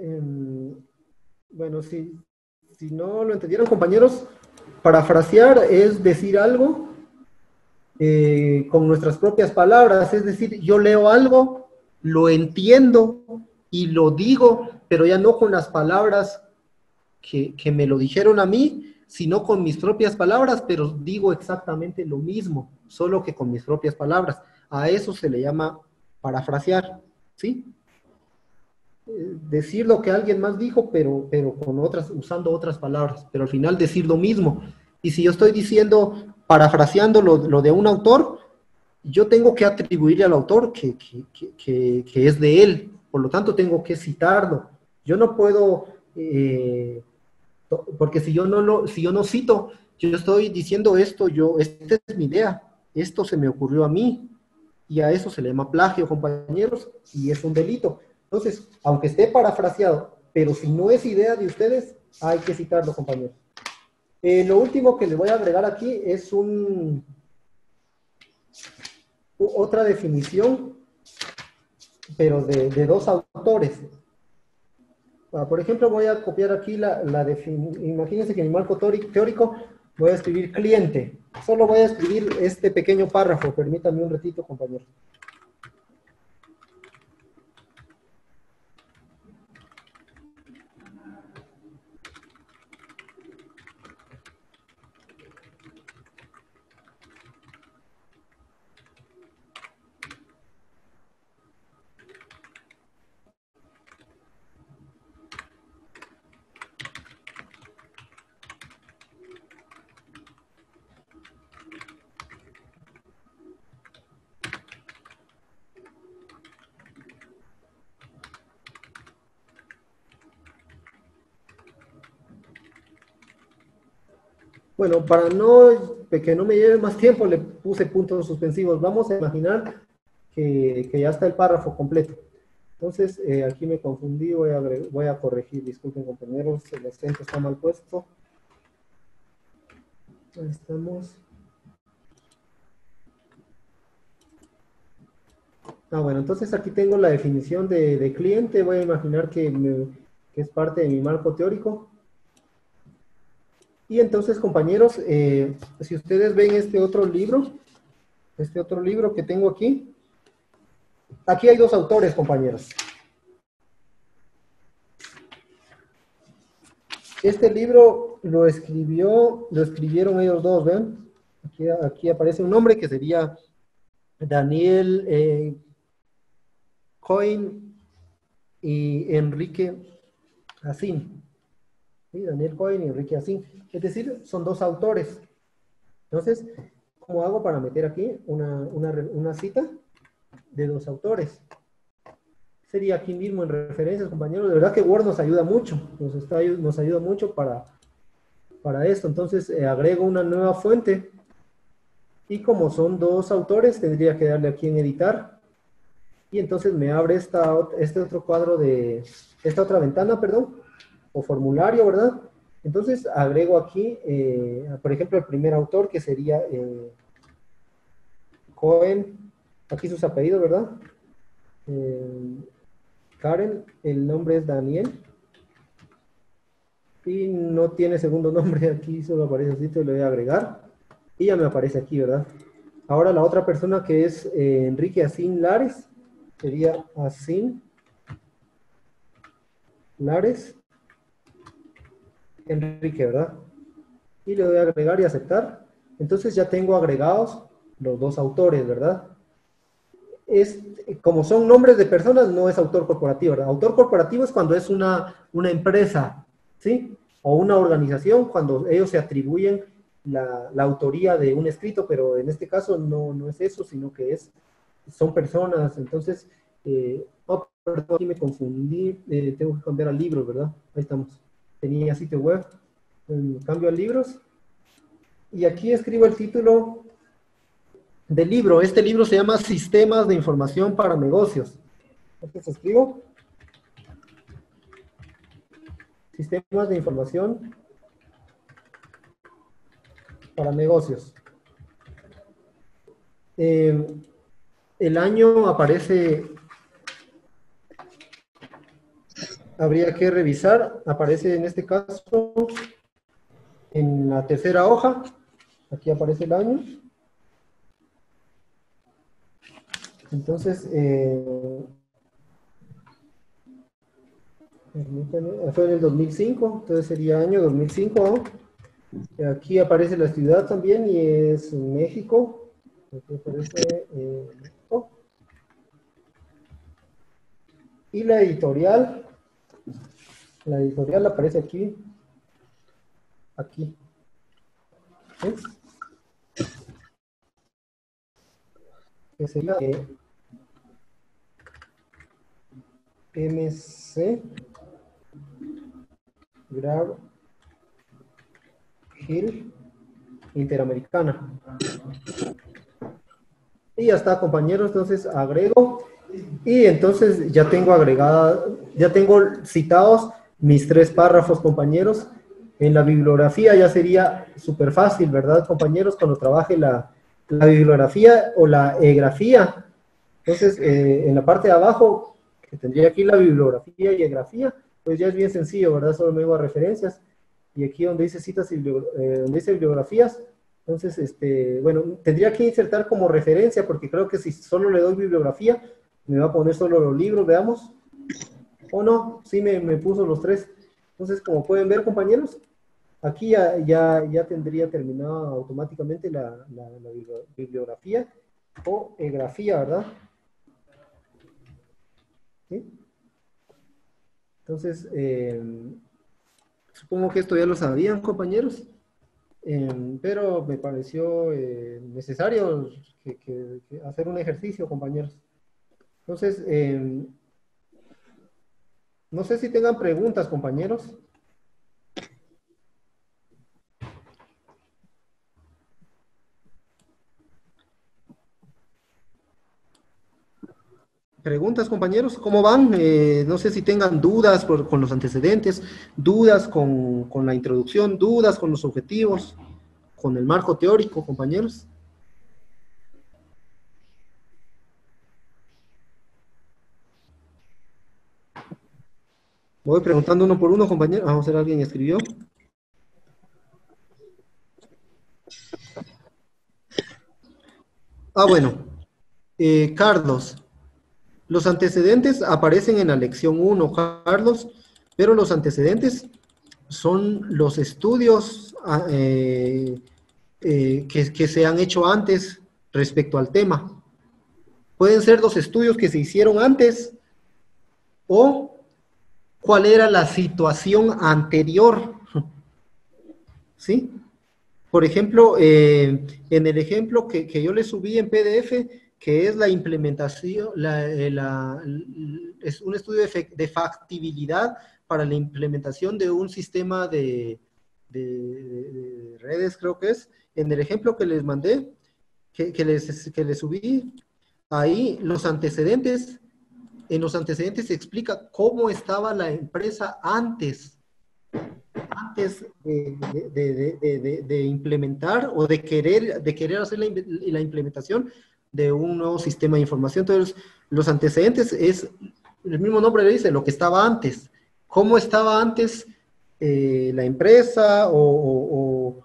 S2: Eh, bueno, si, si no lo entendieron, compañeros, parafrasear es decir algo eh, con nuestras propias palabras, es decir, yo leo algo, lo entiendo y lo digo, pero ya no con las palabras que, que me lo dijeron a mí, sino con mis propias palabras, pero digo exactamente lo mismo, solo que con mis propias palabras. A eso se le llama parafrasear, ¿sí? Decir lo que alguien más dijo, pero, pero con otras, usando otras palabras, pero al final decir lo mismo. Y si yo estoy diciendo, parafraseando lo, lo de un autor, yo tengo que atribuirle al autor que, que, que, que, es de él, por lo tanto tengo que citarlo. Yo no puedo, eh, porque si yo no, lo, si yo no cito, yo estoy diciendo esto, yo, esta es mi idea, esto se me ocurrió a mí, y a eso se le llama plagio, compañeros, y es un delito. Entonces, aunque esté parafraseado, pero si no es idea de ustedes, hay que citarlo, compañeros. Eh, lo último que les voy a agregar aquí es un, otra definición, pero de, dos autores. Ah, por ejemplo, voy a copiar aquí la, definición. Imagínense que en mi marco teórico voy a escribir cliente. Solo voy a escribir este pequeño párrafo. Permítanme un ratito, compañeros. Bueno, para no, que no me lleve más tiempo, le puse puntos suspensivos. Vamos a imaginar que, que ya está el párrafo completo. Entonces, eh, aquí me confundí, voy a, voy a corregir, disculpen compañeros, el acento está mal puesto. Ahí estamos. Ah, bueno, entonces aquí tengo la definición de, de cliente, voy a imaginar que, me, que es parte de mi marco teórico. Y entonces, compañeros, eh, si ustedes ven este otro libro, este otro libro que tengo aquí, aquí hay dos autores, compañeros. Este libro lo escribió, lo escribieron ellos dos, ¿ven? Aquí, aquí aparece un nombre que sería Daniel eh, Cohen y Enrique Asín. Daniel Cohen y Enrique Asín. Es decir, son dos autores. Entonces, ¿cómo hago para meter aquí una, una, cita de dos autores? Sería aquí mismo en referencias, compañeros. De verdad que Word nos ayuda mucho, nos, está, nos ayuda mucho para, para esto. Entonces, eh, agrego una nueva fuente y como son dos autores, tendría que darle aquí en editar. Y entonces me abre esta, este otro cuadro de, esta otra ventana, perdón, o formulario, ¿verdad? Entonces agrego aquí, eh, por ejemplo, el primer autor que sería eh, Cohen, aquí sus apellidos, ¿verdad? Eh, Karen, el nombre es Daniel. Y no tiene segundo nombre aquí, solo aparece así, te lo voy a agregar. Y ya me aparece aquí, ¿verdad? Ahora la otra persona que es Enrique Asín Lares, sería Asín Lares. Enrique, ¿verdad? Y le doy a agregar y aceptar. Entonces ya tengo agregados los dos autores, ¿verdad? Es, como son nombres de personas, no es autor corporativo, ¿verdad? Autor corporativo es cuando es una, una empresa, ¿sí? O una organización, cuando ellos se atribuyen la, la autoría de un escrito, pero en este caso no, no es eso, sino que es, son personas. Entonces, eh, oh, perdón, aquí me confundí, eh, tengo que cambiar al libro, ¿verdad? Ahí estamos. Tenía sitio web, eh, cambio a libros, y aquí escribo el título del libro. Este libro se llama Sistemas de Información para Negocios. Entonces escribo Sistemas de Información para Negocios. Eh, el año aparece, habría que revisar, aparece en este caso en la tercera hoja, aquí aparece el año. Entonces, eh, fue en el 2005, entonces sería año 2005. ¿no? Aquí aparece la ciudad también y es México. Aquí aparece eh, México. Y la editorial, la editorial aparece aquí, aquí. ¿Sí? que sería eh, MC Grab Hill Interamericana. Y ya está, compañeros, entonces agrego y entonces ya tengo agregada, ya tengo citados mis tres párrafos, compañeros. En la bibliografía ya sería súper fácil, ¿verdad, compañeros? Cuando trabaje la, bibliografía o la egrafía. Entonces, eh, en la parte de abajo, que tendría aquí la bibliografía y egrafía, pues ya es bien sencillo, ¿verdad? Solo me voy a referencias. Y aquí donde dice citas eh, donde dice bibliografías, entonces, este, bueno, tendría que insertar como referencia, porque creo que si solo le doy bibliografía, me va a poner solo los libros, veamos. O no, sí me, me puso los tres. Entonces, como pueden ver, compañeros, aquí ya, ya, ya tendría terminado automáticamente la, la- la bibli- bibliografía o grafía, ¿verdad? ¿Sí? Entonces, eh, supongo que esto ya lo sabían, compañeros, eh, pero me pareció eh, necesario hacer un ejercicio, compañeros. Entonces, no sé si tengan preguntas, compañeros. Preguntas, compañeros, ¿cómo van? Eh, no sé si tengan dudas por- con los antecedentes, dudas con, con la introducción, dudas con los objetivos, con el marco teórico, compañeros. Voy preguntando uno por uno, compañero. Vamos a ver, alguien escribió. Ah, bueno. Eh, Carlos, los antecedentes aparecen en la lección 1, Carlos, pero los antecedentes son los estudios ah, eh, eh, que, que se han hecho antes respecto al tema. Pueden ser los estudios que se hicieron antes o cuál era la situación anterior. ¿Sí? Por ejemplo, eh, en el ejemplo que, que yo le subí en PDF, que es la implementación, la, eh, es un estudio de, de factibilidad para la implementación de un sistema de- de- de redes, creo que es. En el ejemplo que les mandé, que, que les, que les subí, ahí los antecedentes, en los antecedentes se explica cómo estaba la empresa antes, antes de, implementar o de querer, de querer hacer la, im- la implementación de un nuevo sistema de información. Entonces, los antecedentes es, el mismo nombre le dice, lo que estaba antes. ¿Cómo estaba antes eh, la empresa o,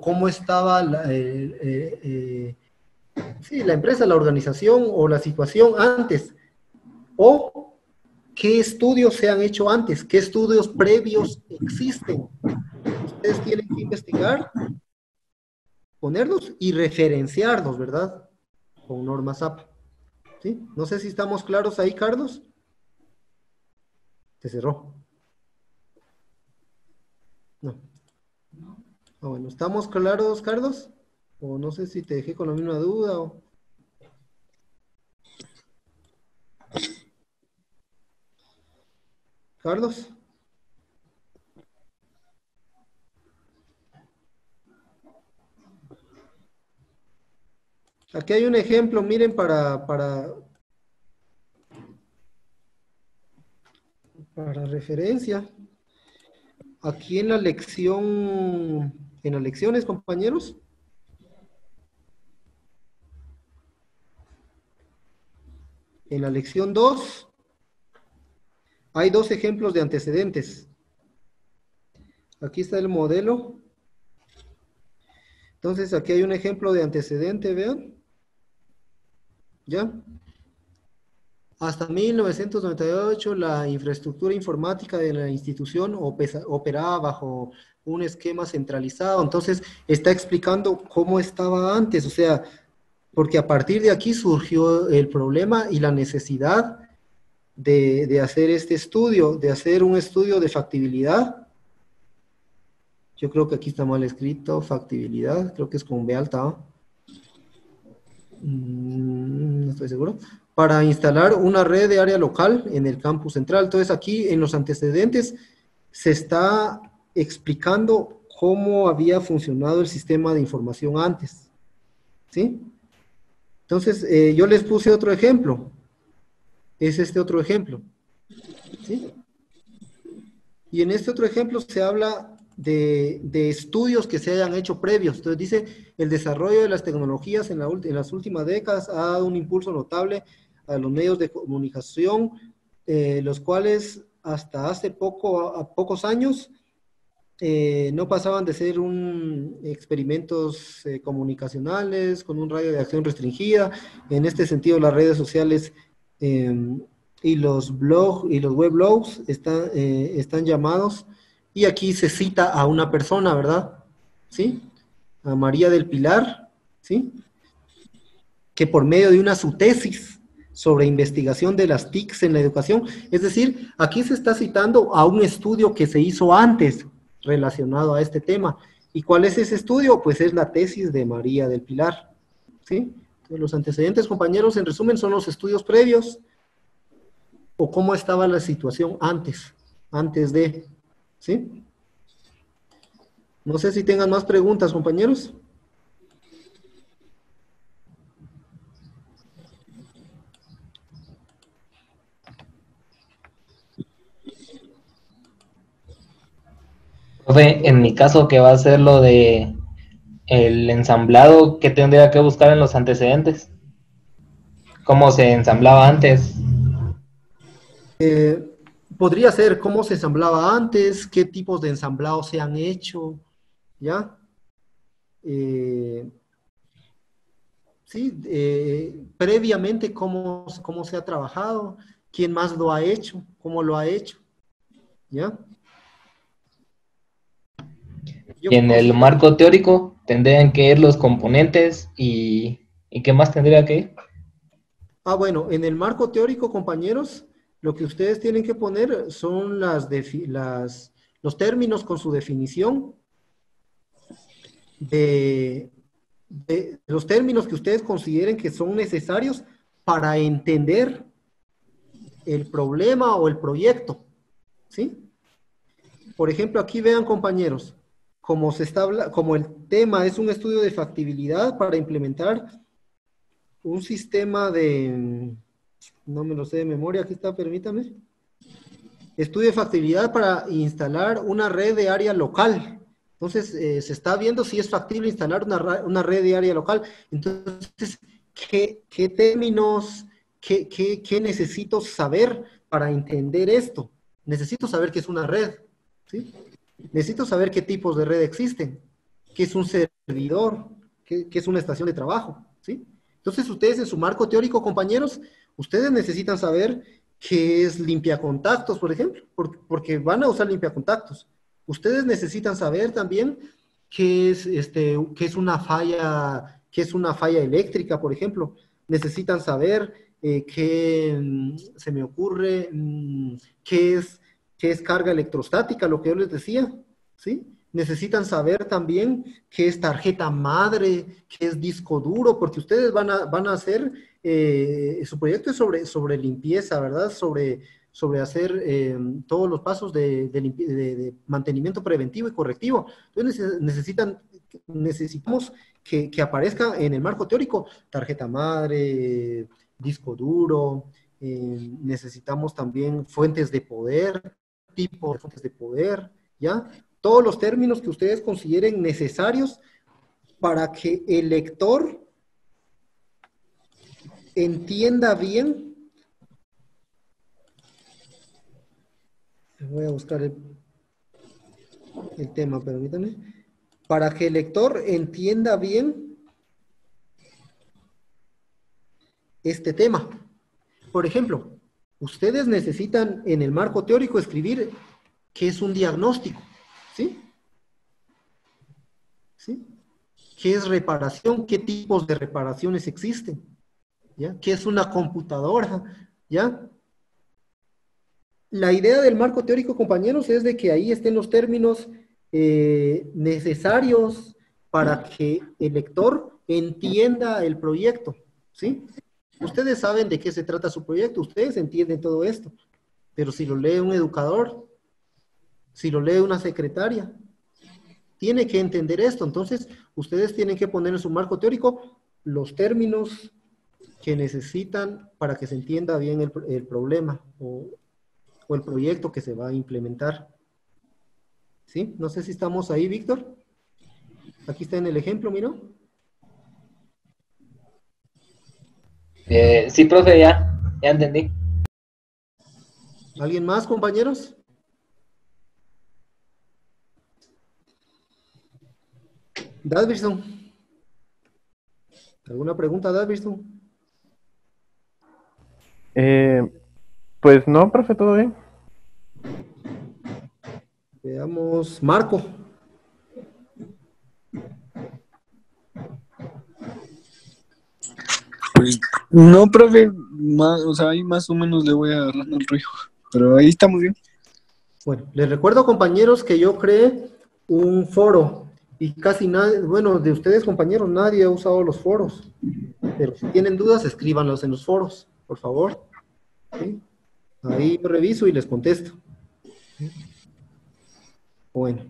S2: cómo estaba eh, eh, sí, la empresa, la organización o la situación antes? ¿O qué estudios se han hecho antes? ¿Qué estudios previos existen? Ustedes tienen que investigar, ponerlos y referenciarlos, ¿verdad? Con normas SAP. ¿Sí? No sé si estamos claros ahí, Carlos. Se cerró. No. Ah, bueno, ¿estamos claros, Carlos? O no sé si te dejé con la misma duda o... Carlos. Aquí hay un ejemplo, miren, para, para, para referencia. Aquí en la lección, en las lecciones, compañeros. En la lección 2 hay dos ejemplos de antecedentes. Aquí está el modelo. Entonces, aquí hay un ejemplo de antecedente, vean. ¿Ya? Hasta 1998, la infraestructura informática de la institución operaba bajo un esquema centralizado. Entonces, está explicando cómo estaba antes. O sea, porque a partir de aquí surgió el problema y la necesidad de, hacer este estudio, de hacer un estudio de factibilidad. Yo creo que aquí está mal escrito, factibilidad, creo que es con B alta. Mm, No estoy seguro. Para instalar una red de área local en el campus central. Entonces aquí en los antecedentes se está explicando cómo había funcionado el sistema de información antes. ¿Sí? Entonces, eh, yo les puse otro ejemplo. Es este otro ejemplo. Y en este otro ejemplo se habla de, de estudios que se hayan hecho previos. Entonces dice, el desarrollo de las tecnologías en, la en las últimas décadas ha dado un impulso notable a los medios de comunicación, eh, los cuales hasta hace poco, a pocos años eh, no pasaban de ser un experimentos eh, comunicacionales con un radio de acción restringida. En este sentido, las redes sociales eh, y los blogs y los weblogs están, eh, están llamados. Y aquí se cita a una persona, ¿verdad? ¿Sí? A María del Pilar, ¿sí? Que por medio de una su tesis sobre investigación de las TICs en la educación, es decir, aquí se está citando a un estudio que se hizo antes relacionado a este tema. ¿Y cuál es ese estudio? Pues es la tesis de María del Pilar. ¿Sí? Los antecedentes, compañeros, en resumen, son los estudios previos o cómo estaba la situación antes, antes de. ¿Sí? No sé si tengan más preguntas, compañeros.
S8: En mi caso que va a ser lo de el ensamblado, ¿qué tendría que buscar en los antecedentes? ¿Cómo se ensamblaba antes?
S2: Eh, podría ser cómo se ensamblaba antes, qué tipos de ensamblado se han hecho, ¿ya? Eh, sí, eh, previamente cómo, cómo se ha trabajado, quién más lo ha hecho, cómo lo ha hecho, ¿ya? Yo
S8: Y en el marco teórico tendrían que ir los componentes y, ¿y qué más tendría que ir?
S2: Ah, bueno, en el marco teórico, compañeros, lo que ustedes tienen que poner son las, las los términos con su definición de, de los términos que ustedes consideren que son necesarios para entender el problema o el proyecto. ¿Sí? Por ejemplo, aquí vean compañeros, como, se está, como el tema es un estudio de factibilidad para implementar un sistema de, no me lo sé de memoria, aquí está, permítame. Estudio de factibilidad para instalar una red de área local. Entonces, eh, se está viendo si es factible instalar una, una red de área local. Entonces, ¿qué, qué términos, qué, qué- qué necesito saber para entender esto? Necesito saber qué es una red, ¿sí? Necesito saber qué tipos de red existen, qué es un servidor, qué, es una estación de trabajo, ¿sí? Entonces, ustedes en su marco teórico, compañeros, ustedes necesitan saber qué es limpiacontactos, por ejemplo, por- porque van a usar limpiacontactos. Ustedes necesitan saber también qué es, este, qué es una falla, qué es una falla eléctrica, por ejemplo. Necesitan saber eh, qué, mm, se me ocurre, mm, qué es, qué es carga electrostática, lo que yo les decía, ¿sí? Necesitan saber también qué es tarjeta madre, qué es disco duro, porque ustedes van a, van a hacer, eh, su proyecto es sobre, sobre limpieza, ¿verdad? Sobre, sobre hacer eh, todos los pasos de, mantenimiento preventivo y correctivo. Entonces nece- necesitan, necesitamos que, que aparezca en el marco teórico tarjeta madre, disco duro, eh, necesitamos también fuentes de poder, tipo de poder, ¿ya? Todos los términos que ustedes consideren necesarios para que el lector entienda bien. Voy a buscar el, el tema, permítanme. Para que el lector entienda bien este tema. Por ejemplo, ustedes necesitan en el marco teórico escribir qué es un diagnóstico, ¿sí? ¿Sí? ¿Qué es reparación? ¿Qué tipos de reparaciones existen? ¿Ya? ¿Qué es una computadora? ¿Ya? La idea del marco teórico, compañeros, es de que ahí estén los términos eh, necesarios para que el lector entienda el proyecto, ¿sí? Ustedes saben de qué se trata su proyecto, ustedes entienden todo esto, pero si lo lee un educador, si lo lee una secretaria, tiene que entender esto. Entonces, ustedes tienen que poner en su marco teórico los términos que necesitan para que se entienda bien el, problema o, o el proyecto que se va a implementar. ¿Sí? No sé si estamos ahí, Víctor. Aquí está en el ejemplo, mira.
S8: Eh, sí, profe, ya, ya entendí.
S2: ¿Alguien más, compañeros? Dadverson. ¿Alguna pregunta, Dadverson?
S5: Eh, pues no, profe, todo bien.
S2: Veamos, Marco.
S3: Pues no, profe, más, o sea, ahí más o menos le voy agarrando el rollo, pero ahí está muy bien.
S2: Bueno, les recuerdo, compañeros, que yo creé un foro y casi nadie, bueno, de ustedes, compañeros, nadie ha usado los foros. Pero si tienen dudas, escríbanlos en los foros, por favor. Ahí reviso y les contesto. Bueno.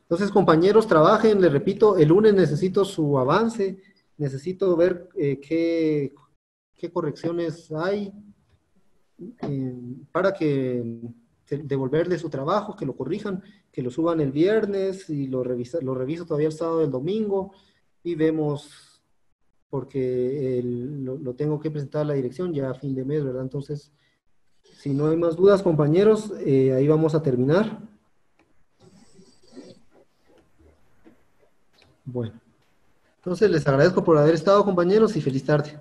S2: Entonces, compañeros, trabajen, les repito, el lunes necesito su avance, necesito ver eh, qué, qué correcciones hay eh, para que devolverle su trabajo, que lo corrijan, que lo suban el viernes y lo, revisa, lo reviso todavía el sábado el domingo y vemos, porque lo, tengo que presentar a la dirección ya a fin de mes, ¿verdad? Entonces, si no hay más dudas, compañeros, eh, ahí vamos a terminar. Bueno, entonces les agradezco por haber estado, compañeros, y feliz tarde.